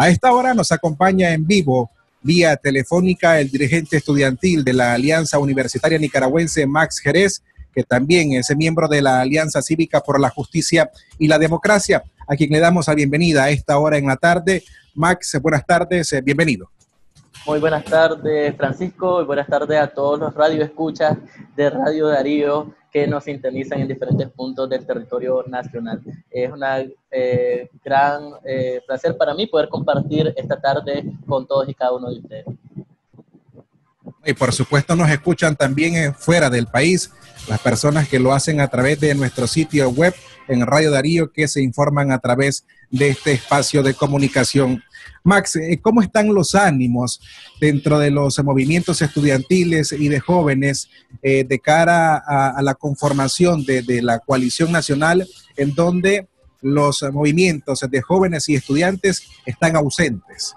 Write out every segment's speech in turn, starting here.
A esta hora nos acompaña en vivo, vía telefónica, el dirigente estudiantil de la Alianza Universitaria Nicaragüense, Max Jerez, que también es miembro de la Alianza Cívica por la Justicia y la Democracia, a quien le damos la bienvenida a esta hora en la tarde. Max, buenas tardes, eh, bienvenido. Muy buenas tardes, Francisco, y buenas tardes a todos los radioescuchas de Radio Darío que nos sintonizan en diferentes puntos del territorio nacional. Es un eh, gran eh, placer para mí poder compartir esta tarde con todos y cada uno de ustedes. Y por supuesto nos escuchan también fuera del país, las personas que lo hacen a través de nuestro sitio web en Radio Darío, que se informan a través de este espacio de comunicación. Max, eh, ¿cómo están los ánimos dentro de los movimientos estudiantiles y de jóvenes eh, de cara a, la conformación de, la coalición nacional en donde los movimientos de jóvenes y estudiantes están ausentes?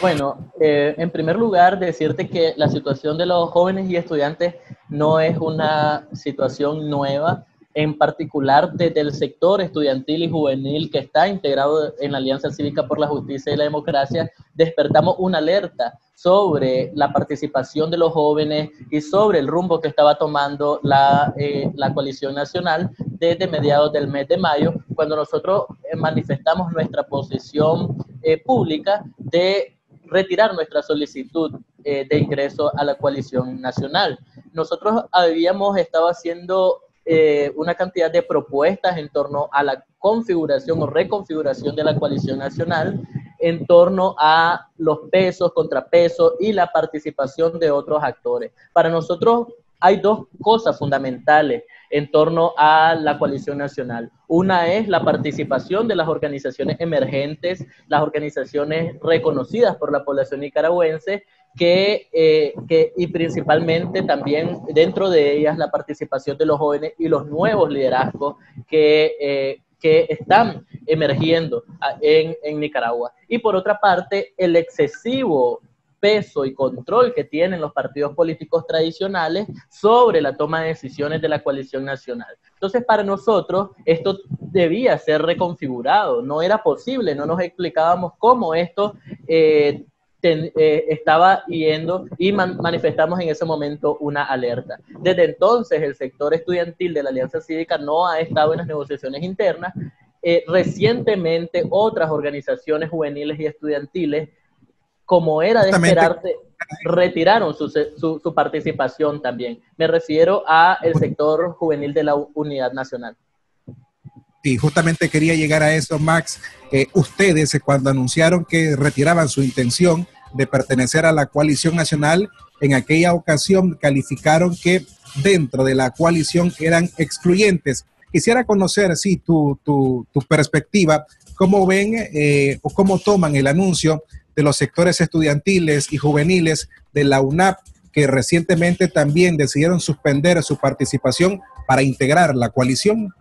Bueno, eh, en primer lugar, decirte que la situación de los jóvenes y estudiantes no es una situación nueva en particular desde el sector estudiantil y juvenil que está integrado en la Alianza Cívica por la Justicia y la Democracia, despertamos una alerta sobre la participación de los jóvenes y sobre el rumbo que estaba tomando la, eh, la coalición nacional desde mediados del mes de mayo, cuando nosotros eh, manifestamos nuestra posición eh, pública de retirar nuestra solicitud de ingreso a la coalición nacional. Nosotros habíamos estado haciendo eh, una cantidad de propuestas en torno a la configuración o reconfiguración de la coalición nacional, en torno a los pesos, contrapesos y la participación de otros actores. Para nosotros hay dos cosas fundamentales en torno a la coalición nacional. Una es la participación de las organizaciones emergentes, las organizaciones reconocidas por la población nicaragüense que, eh, que, y principalmente también dentro de ellas la participación de los jóvenes y los nuevos liderazgos que, eh, que están emergiendo en, en Nicaragua. Y por otra parte, el excesivo peso y control que tienen los partidos políticos tradicionales sobre la toma de decisiones de la coalición nacional. Entonces, para nosotros, esto debía ser reconfigurado, no era posible, no nos explicábamos cómo esto eh, eh, estaba yendo y manifestamos en ese momento una alerta. Desde entonces, el sector estudiantil de la Alianza Cívica no ha estado en las negociaciones internas. Eh, recientemente, otras organizaciones juveniles y estudiantiles, como era de esperarse, retiraron su, su, su participación también. Me refiero a el sector juvenil de la Unidad Nacional. Sí, justamente quería llegar a eso, Max. Eh, ustedes, eh, cuando anunciaron que retiraban su intención de pertenecer a la coalición nacional, en aquella ocasión calificaron que dentro de la coalición eran excluyentes. Quisiera conocer, sí, tu, tu, tu perspectiva, cómo ven eh, o cómo toman el anuncio de los sectores estudiantiles y juveniles de la UNAP, que recientemente también decidieron suspender su participación para integrar la coalición.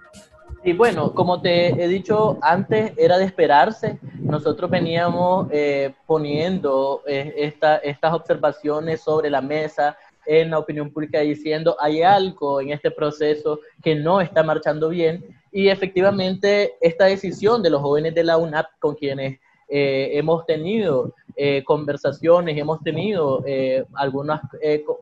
Y bueno, como te he dicho antes, era de esperarse. Nosotros veníamos eh, poniendo eh, esta, estas observaciones sobre la mesa en la opinión pública diciendo hay algo en este proceso que no está marchando bien y efectivamente esta decisión de los jóvenes de la UNAP con quienes eh, hemos tenido conversaciones, hemos tenido algunas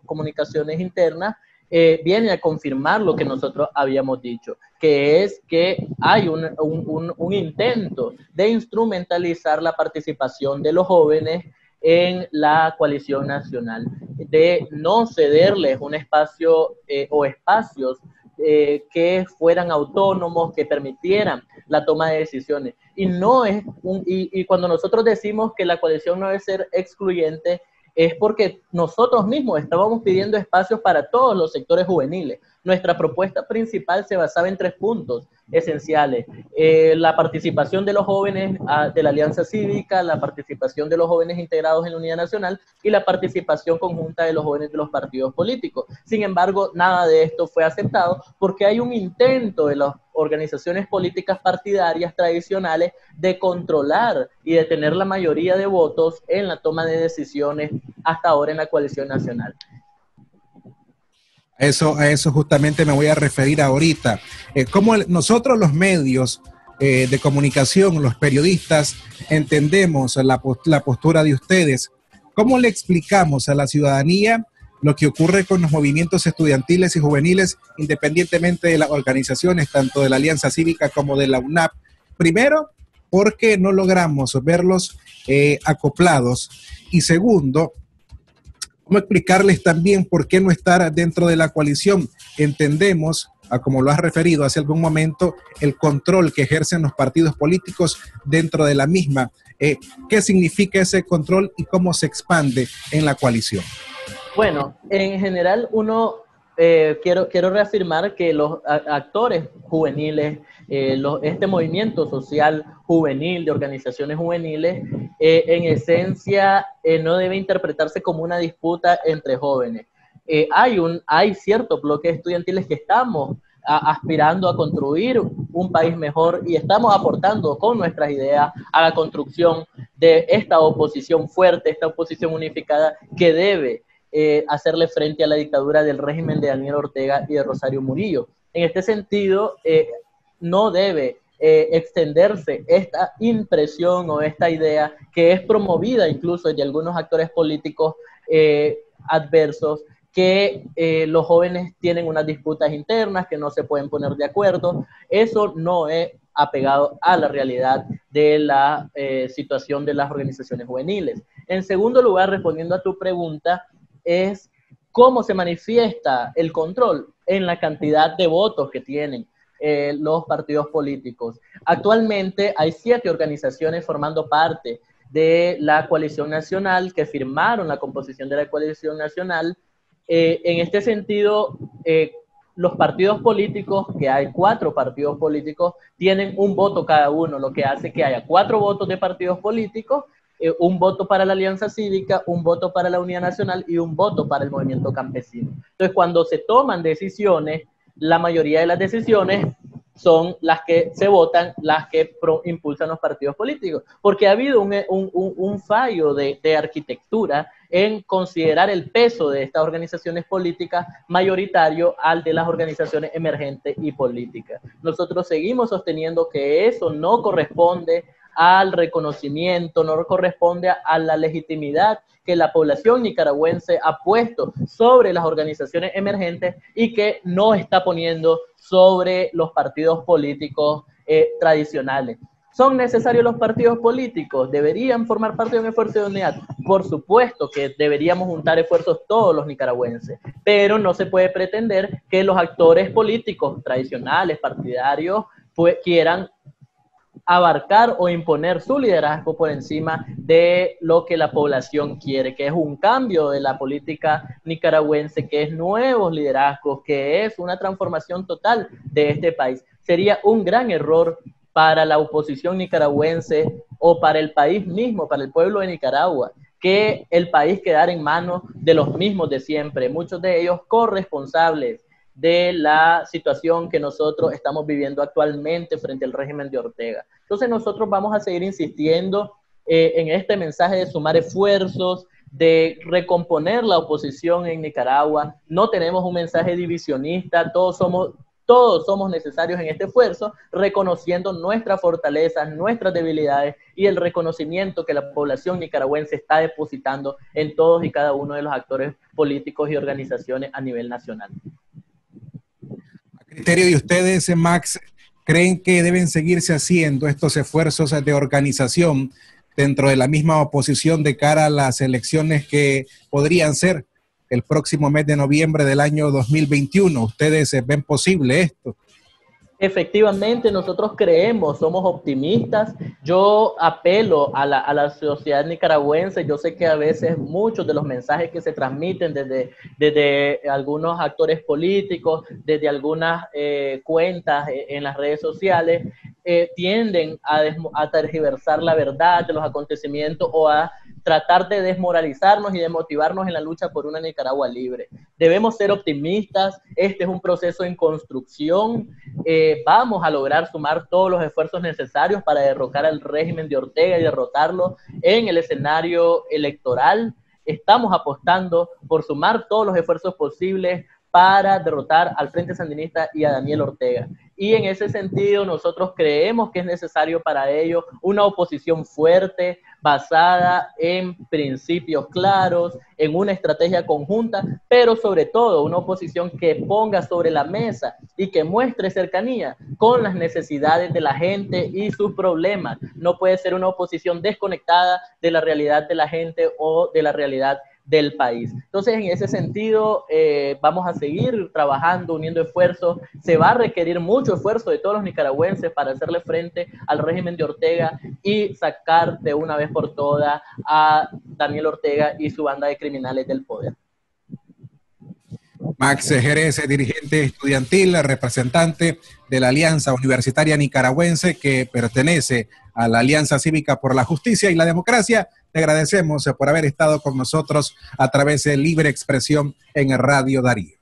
comunicaciones internas, eh, viene a confirmar lo que nosotros habíamos dicho, que es que hay un, un, un, intento de instrumentalizar la participación de los jóvenes en la coalición nacional, de no cederles un espacio eh, o espacios eh, que fueran autónomos, que permitieran la toma de decisiones. Y no es un, y, y cuando nosotros decimos que la coalición no debe ser excluyente, es porque nosotros mismos estábamos pidiendo espacios para todos los sectores juveniles. Nuestra propuesta principal se basaba en tres puntos esenciales. Eh, la participación de los jóvenes ah, de la Alianza Cívica, la participación de los jóvenes integrados en la Unidad Nacional y la participación conjunta de los jóvenes de los partidos políticos. Sin embargo, nada de esto fue aceptado porque hay un intento de las organizaciones políticas partidarias tradicionales de controlar y de tener la mayoría de votos en la toma de decisiones hasta ahora en la coalición nacional. Eso, a eso justamente me voy a referir ahorita. Eh, como nosotros los medios eh, de comunicación, los periodistas, entendemos la, la postura de ustedes. ¿Cómo le explicamos a la ciudadanía lo que ocurre con los movimientos estudiantiles y juveniles, independientemente de las organizaciones, tanto de la Alianza Cívica como de la UNAP? Primero, porque no logramos verlos eh, acoplados. Y segundo, ¿cómo explicarles también por qué no estar dentro de la coalición? Entendemos, como lo has referido hace algún momento, el control que ejercen los partidos políticos dentro de la misma. Eh, ¿Qué significa ese control y cómo se expande en la coalición? Bueno, en general uno eh, quiero, quiero reafirmar que los actores juveniles, eh, este movimiento social juvenil de organizaciones juveniles, eh, en esencia no debe interpretarse como una disputa entre jóvenes. hay, un, hay ciertos bloques estudiantiles que estamos aspirando a construir un país mejor y estamos aportando con nuestras ideas a la construcción de esta oposición fuerte, esta oposición unificada que debe eh, hacerle frente a la dictadura del régimen de Daniel Ortega y de Rosario Murillo. En este sentido, eh, no debe eh, extenderse esta impresión o esta idea que es promovida incluso de algunos actores políticos adversos que los jóvenes tienen unas disputas internas, que no se pueden poner de acuerdo. Eso no es apegado a la realidad de la situación de las organizaciones juveniles. En segundo lugar, respondiendo a tu pregunta, es cómo se manifiesta el control en la cantidad de votos que tienen eh, los partidos políticos. Actualmente hay siete organizaciones formando parte de la coalición nacional que firmaron la composición de la coalición nacional. Eh, en este sentido, eh, los partidos políticos, que hay cuatro partidos políticos, tienen un voto cada uno, lo que hace que haya cuatro votos de partidos políticos eh, un voto para la Alianza Cívica, un voto para la Unidad Nacional y un voto para el movimiento campesino. Entonces, cuando se toman decisiones, la mayoría de las decisiones son las que se votan, las que impulsan los partidos políticos, porque ha habido un, un, un fallo de, de, arquitectura en considerar el peso de estas organizaciones políticas mayoritario al de las organizaciones emergentes y políticas. Nosotros seguimos sosteniendo que eso no corresponde al reconocimiento, no corresponde a la legitimidad que la población nicaragüense ha puesto sobre las organizaciones emergentes y que no está poniendo sobre los partidos políticos eh, tradicionales. ¿Son necesarios los partidos políticos? ¿Deberían formar parte de un esfuerzo de unidad? Por supuesto que deberíamos juntar esfuerzos todos los nicaragüenses, pero no se puede pretender que los actores políticos tradicionales, partidarios, pues, quieran abarcar o imponer su liderazgo por encima de lo que la población quiere, que es un cambio de la política nicaragüense, que es nuevos liderazgos, que es una transformación total de este país. Sería un gran error para la oposición nicaragüense o para el país mismo, para el pueblo de Nicaragua, que el país quedara en manos de los mismos de siempre, muchos de ellos corresponsables de la situación que nosotros estamos viviendo actualmente frente al régimen de Ortega. Entonces nosotros vamos a seguir insistiendo eh, en este mensaje de sumar esfuerzos, de recomponer la oposición en Nicaragua. No tenemos un mensaje divisionista, todos somos, todos somos necesarios en este esfuerzo, reconociendo nuestras fortalezas, nuestras debilidades y el reconocimiento que la población nicaragüense está depositando en todos y cada uno de los actores políticos y organizaciones a nivel nacional criterio de ustedes, Max, creen que deben seguirse haciendo estos esfuerzos de organización dentro de la misma oposición de cara a las elecciones que podrían ser el próximo mes de noviembre del año 2021? ¿Ustedes ven posible esto? Efectivamente, nosotros creemos, somos optimistas. Yo apelo a la, a la, sociedad nicaragüense. Yo sé que a veces muchos de los mensajes que se transmiten desde, desde algunos actores políticos, desde algunas eh, cuentas en las redes sociales, eh, tienden a, a tergiversar la verdad de los acontecimientos o a tratar de desmoralizarnos y de motivarnos en la lucha por una Nicaragua libre. Debemos ser optimistas, este es un proceso en construcción, eh, vamos a lograr sumar todos los esfuerzos necesarios para derrocar al régimen de Ortega y derrotarlo en el escenario electoral. Estamos apostando por sumar todos los esfuerzos posibles para derrotar al Frente Sandinista y a Daniel Ortega. Y en ese sentido, nosotros creemos que es necesario para ello una oposición fuerte, basada en principios claros, en una estrategia conjunta, pero sobre todo una oposición que ponga sobre la mesa y que muestre cercanía con las necesidades de la gente y sus problemas. No puede ser una oposición desconectada de la realidad de la gente o de la realidad del país. Entonces, en ese sentido, eh, vamos a seguir trabajando, uniendo esfuerzos. Se va a requerir mucho esfuerzo de todos los nicaragüenses para hacerle frente al régimen de Ortega y sacar de una vez por todas a Daniel Ortega y su banda de criminales del poder. Max Jerez, dirigente estudiantil, representante de la Alianza Universitaria Nicaragüense que pertenece a la Alianza Cívica por la Justicia y la Democracia. Te agradecemos por haber estado con nosotros a través de Libre Expresión en Radio Darío.